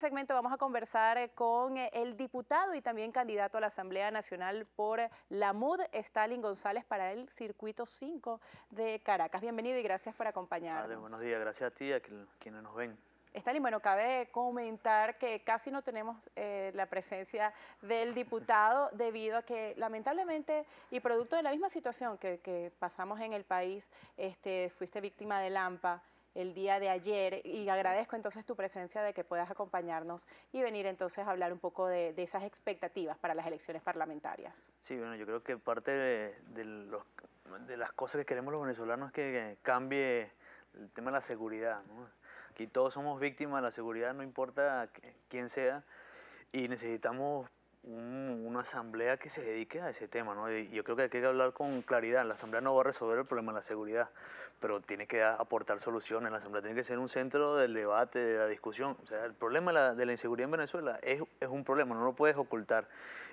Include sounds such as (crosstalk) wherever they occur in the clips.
segmento vamos a conversar eh, con eh, el diputado y también candidato a la Asamblea Nacional por la MUD, Stalin González, para el Circuito 5 de Caracas. Bienvenido y gracias por acompañarnos. Vale, buenos días, gracias a ti y a quienes nos ven. Stalin, bueno, cabe comentar que casi no tenemos eh, la presencia del diputado (laughs) debido a que lamentablemente y producto de la misma situación que, que pasamos en el país, este, fuiste víctima de LAMPA, el día de ayer y agradezco entonces tu presencia de que puedas acompañarnos y venir entonces a hablar un poco de, esas expectativas para las elecciones parlamentarias. Sí, bueno, yo creo que parte de, los, de las cosas que queremos los venezolanos es que cambie el tema de la seguridad. Aquí todos somos víctimas de la seguridad, no importa quién sea, y necesitamos una asamblea que se dedique a ese tema, ¿no? Y yo creo que hay que hablar con claridad. La asamblea no va a resolver el problema de la seguridad, pero tiene que aportar soluciones. La asamblea tiene que ser un centro del debate, de la discusión. O sea, el problema de la, inseguridad en Venezuela es, es, un problema, no lo puedes ocultar.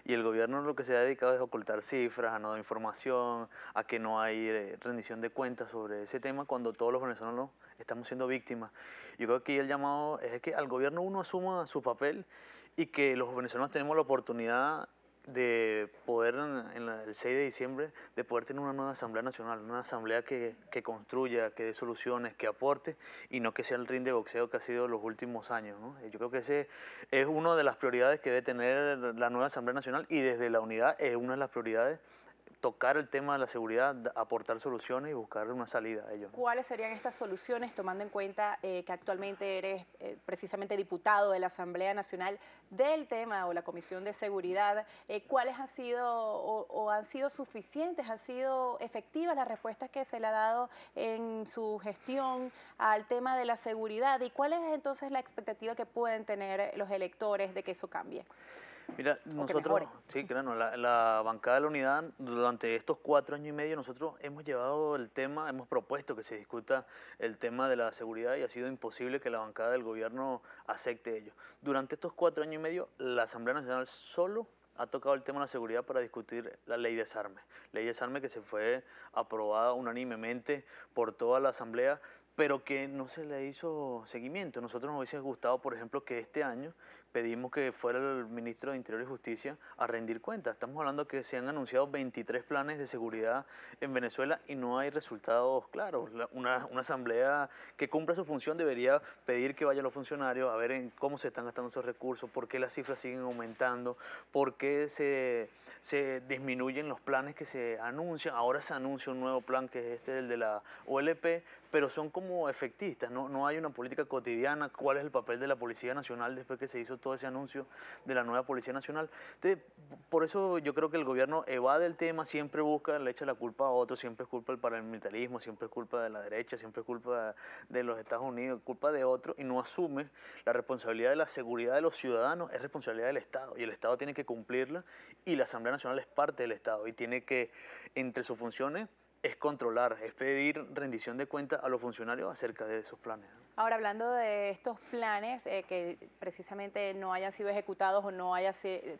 Y el gobierno lo que se ha dedicado es ocultar cifras, a no dar información, a que no hay eh, rendición de cuentas sobre ese tema cuando todos los venezolanos estamos siendo víctimas. Yo creo que aquí el llamado es que al gobierno uno asuma su papel y que los venezolanos tenemos la oportunidad de poder, en el 6 de diciembre, de poder tener una nueva Asamblea Nacional, una Asamblea que, que, construya, que dé soluciones, que aporte y no que sea el ring de boxeo que ha sido los últimos años. Yo creo que ese es una de las prioridades que debe tener la nueva Asamblea Nacional y desde la unidad es una de las prioridades tocar el tema de la seguridad, aportar soluciones y buscar una salida a ello. ¿Cuáles serían estas soluciones, tomando en cuenta eh, que actualmente eres eh, precisamente diputado de la Asamblea Nacional del tema o la Comisión de Seguridad? Eh, ¿Cuáles han sido o, han sido suficientes, han sido efectivas las respuestas que se le ha dado en su gestión al tema de la seguridad? ¿Y cuál es entonces la expectativa que pueden tener los electores de que eso cambie? Mira, nosotros, sí, claro, la, la, bancada de la unidad, durante estos cuatro años y medio, nosotros hemos llevado el tema, hemos propuesto que se discuta el tema de la seguridad y ha sido imposible que la bancada del gobierno acepte ello. Durante estos cuatro años y medio, la Asamblea Nacional solo ha tocado el tema de la seguridad para discutir la ley de desarme. Ley de desarme que se fue aprobada unánimemente por toda la Asamblea, pero que no se le hizo seguimiento. Nosotros nos hubiese gustado, por ejemplo, que este año pedimos que fuera el ministro de Interior y Justicia a rendir cuentas. Estamos hablando que se han anunciado 23 planes de seguridad en Venezuela y no hay resultados claros. Una, asamblea que cumpla su función debería pedir que vayan los funcionarios a ver en cómo se están gastando esos recursos, por qué las cifras siguen aumentando, por qué se, disminuyen los planes que se anuncian. Ahora se anuncia un nuevo plan que es este, el de la OLP, pero son como efectistas, ¿no? no hay una política cotidiana, cuál es el papel de la Policía Nacional después que se hizo todo ese anuncio de la nueva Policía Nacional. Entonces, por eso yo creo que el gobierno evade el tema, siempre busca, le echa la culpa a otros, siempre es culpa del paramilitarismo, siempre es culpa de la derecha, siempre es culpa de los Estados Unidos, culpa de otros, y no asume la responsabilidad de la seguridad de los ciudadanos, es responsabilidad del Estado, y el Estado tiene que cumplirla, y la Asamblea Nacional es parte del Estado, y tiene que, entre sus funciones, es controlar, es pedir rendición de cuentas a los funcionarios acerca de esos planes. Ahora, hablando de estos planes eh, que precisamente no hayan sido ejecutados o no, haya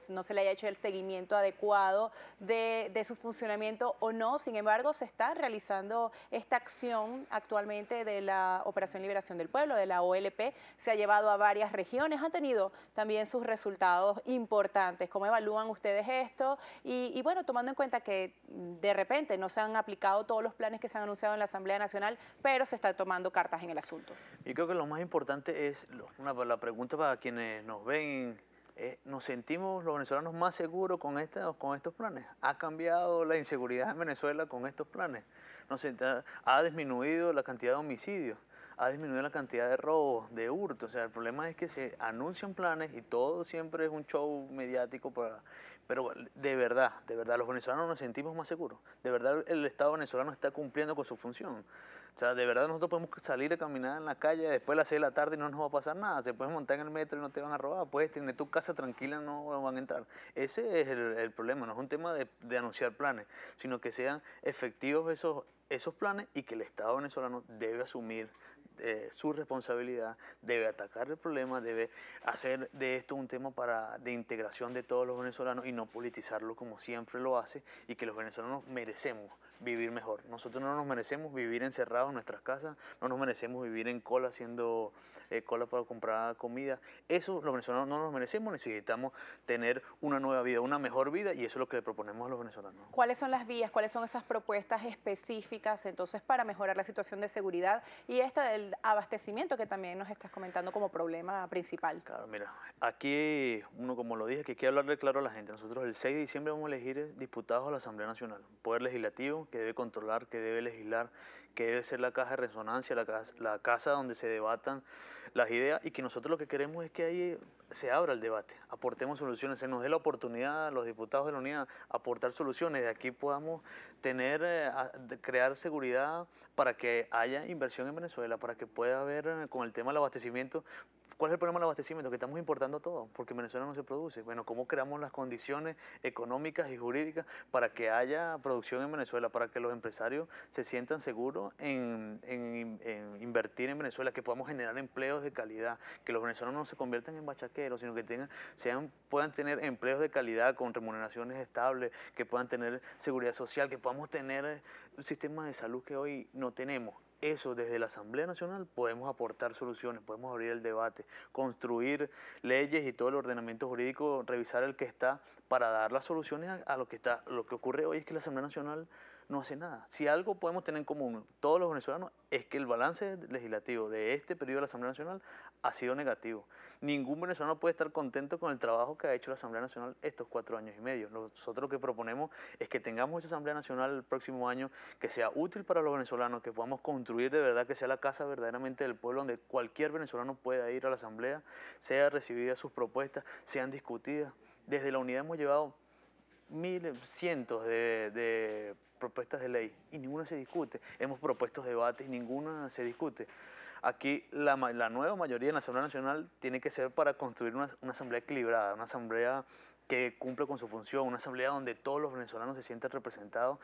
no se le haya hecho el seguimiento adecuado de, su funcionamiento o no, sin embargo, se está realizando esta acción actualmente de la Operación Liberación del Pueblo, de la OLP, se ha llevado a varias regiones, han tenido también sus resultados importantes. ¿Cómo evalúan ustedes esto? Y, y bueno, tomando en cuenta que de repente no se han aplicado todos los planes que se han anunciado en la Asamblea Nacional, pero se están tomando cartas en el asunto. Yo creo que lo más importante es, una, la pregunta para quienes nos ven, ¿nos sentimos los venezolanos más seguros con, esta, con estos planes? ¿Ha cambiado la inseguridad en Venezuela con estos planes? ¿Nos, ¿Ha disminuido la cantidad de homicidios? Ha disminuido la cantidad de robos, de hurtos. O sea, el problema es que se anuncian planes y todo siempre es un show mediático para... Pero de verdad, de verdad, los venezolanos nos sentimos más seguros. De verdad el Estado venezolano está cumpliendo con su función. O sea, de verdad nosotros podemos salir a caminar en la calle después de las 6 de la tarde y no nos va a pasar nada. Se pueden montar en el metro y no te van a robar. Puedes tener tu casa tranquila no van a entrar. Ese es el, problema. No es un tema de, de anunciar planes, sino que sean efectivos esos esos planes y que el Estado venezolano debe asumir eh, su responsabilidad, debe atacar el problema, debe hacer de esto un tema para, de integración de todos los venezolanos y no politizarlo como siempre lo hace y que los venezolanos merecemos vivir mejor. Nosotros no nos merecemos vivir encerrados en nuestras casas, no nos merecemos vivir en cola haciendo eh, cola para comprar comida. Eso los venezolanos no nos merecemos, necesitamos tener una nueva vida, una mejor vida y eso es lo que le proponemos a los venezolanos. ¿Cuáles son las vías, cuáles son esas propuestas específicas entonces para mejorar la situación de seguridad y esta del abastecimiento que también nos estás comentando como problema principal? Claro, mira, aquí uno como lo dije, que hay que hablarle claro a la gente. Nosotros el 6 de diciembre vamos a elegir diputados a la Asamblea Nacional, poder legislativo que debe controlar, que debe legislar, que debe ser la caja de resonancia, la casa, la casa donde se debatan las ideas y que nosotros lo que queremos es que ahí se abra el debate, aportemos soluciones, se nos dé la oportunidad a los diputados de la unidad aportar soluciones, de aquí podamos tener, eh, crear seguridad para que haya inversión en Venezuela, para que pueda haber eh, con el tema del abastecimiento, ¿Cuál es el problema del abastecimiento? Que estamos importando todo, porque en Venezuela no se produce. Bueno, ¿cómo creamos las condiciones económicas y jurídicas para que haya producción en Venezuela, para que los empresarios se sientan seguros en, invertir en Venezuela, que podamos generar empleos de calidad, que los venezolanos no se conviertan en bachaqueros, sino que tengan, sean, puedan tener empleos de calidad con remuneraciones estables, que puedan tener seguridad social, que podamos tener sistema de salud que hoy no tenemos eso desde la Asamblea Nacional podemos aportar soluciones, podemos abrir el debate, construir leyes y todo el ordenamiento jurídico, revisar el que está para dar las soluciones a, lo que está. Lo que ocurre hoy es que la Asamblea Nacional no hace nada. Si algo podemos tener en común todos los venezolanos es que el balance legislativo de este periodo de la Asamblea Nacional ha sido negativo. Ningún venezolano puede estar contento con el trabajo que ha hecho la Asamblea Nacional estos cuatro años y medio. Nosotros lo que proponemos es que tengamos esa Asamblea Nacional el próximo año que sea útil para los venezolanos, que podamos construir de verdad, que sea la casa verdaderamente del pueblo, donde cualquier venezolano pueda ir a la Asamblea, sea recibida sus propuestas, sean discutidas. Desde la unidad hemos llevado miles, cientos de, propuestas de ley y ninguna se discute. Hemos propuesto debates ninguna se discute. Aquí la, nueva mayoría en la Asamblea Nacional tiene que ser para construir una, una asamblea equilibrada, una asamblea que cumple con su función, una asamblea donde todos los venezolanos se sientan representados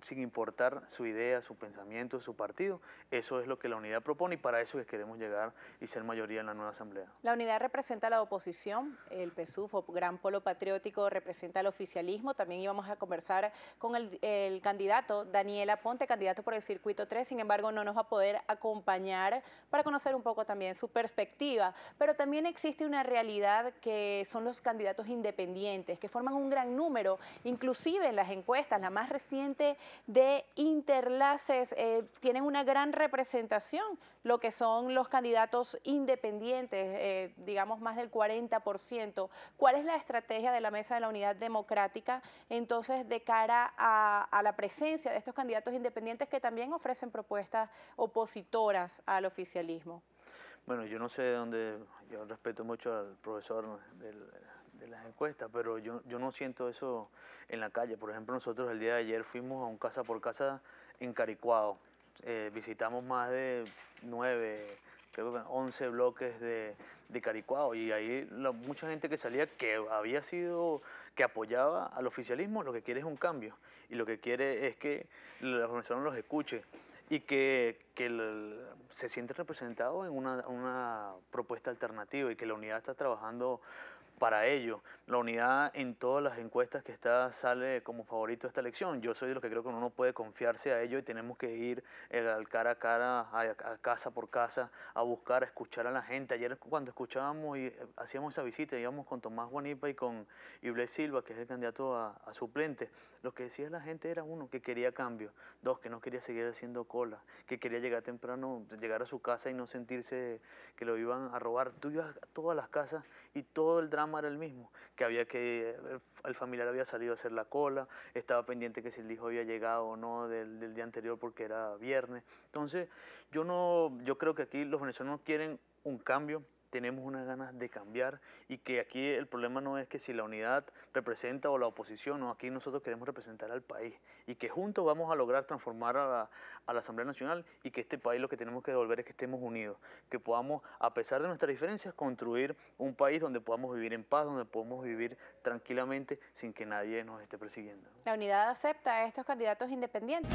sin importar su idea, su pensamiento, su partido. Eso es lo que la unidad propone y para eso es que queremos llegar y ser mayoría en la nueva asamblea. La unidad representa a la oposición, el PSUF, Gran Polo Patriótico, representa al oficialismo. También íbamos a conversar con el, el candidato Daniela Ponte, candidato por el Circuito 3, sin embargo no nos va a poder acompañar para conocer un poco también su perspectiva. Pero también existe una realidad que son los candidatos independientes, que forman un gran número, inclusive en las encuestas, la más reciente de Interlaces eh, tienen una gran representación, lo que son los candidatos independientes, eh, digamos más del 40%. ¿Cuál es la estrategia de la Mesa de la Unidad Democrática entonces de cara a, la presencia de estos candidatos independientes que también ofrecen propuestas opositoras al oficialismo? Bueno, yo no sé de dónde, yo respeto mucho al profesor del de las encuestas, pero yo, yo no siento eso en la calle. Por ejemplo, nosotros el día de ayer fuimos a un casa por casa en Caricuado. Eh, visitamos más de nueve, creo que once bloques de, de Caricuado y ahí mucha gente que salía que había sido, que apoyaba al oficialismo, lo que quiere es un cambio y lo que quiere es que los venezolanos los escuche y que, que se siente representado en una, una, propuesta alternativa y que la unidad está trabajando para ello. La unidad en todas las encuestas que está sale como favorito esta elección. Yo soy de los que creo que uno no puede confiarse a ello y tenemos que ir eh, al cara a cara, a, casa por casa, a buscar, a escuchar a la gente. Ayer cuando escuchábamos y eh, hacíamos esa visita, íbamos con Tomás Guanipa y con Ible Silva, que es el candidato a, suplente, lo que decía la gente era uno, que quería cambio, dos, que no quería seguir haciendo cola, que quería llegar temprano, llegar a su casa y no sentirse que lo iban a robar. Tú ibas a todas las casas y todo el drama era el mismo, que había que, el familiar había salido a hacer la cola, estaba pendiente que si el hijo había llegado o no del, del día anterior porque era viernes. Entonces, yo no, yo creo que aquí los venezolanos quieren un cambio, tenemos unas ganas de cambiar y que aquí el problema no es que si la unidad representa o la oposición, no, aquí nosotros queremos representar al país y que juntos vamos a lograr transformar a la, a la Asamblea Nacional y que este país lo que tenemos que devolver es que estemos unidos, que podamos, a pesar de nuestras diferencias, construir un país donde podamos vivir en paz, donde podamos vivir tranquilamente sin que nadie nos esté persiguiendo. La unidad acepta a estos candidatos independientes.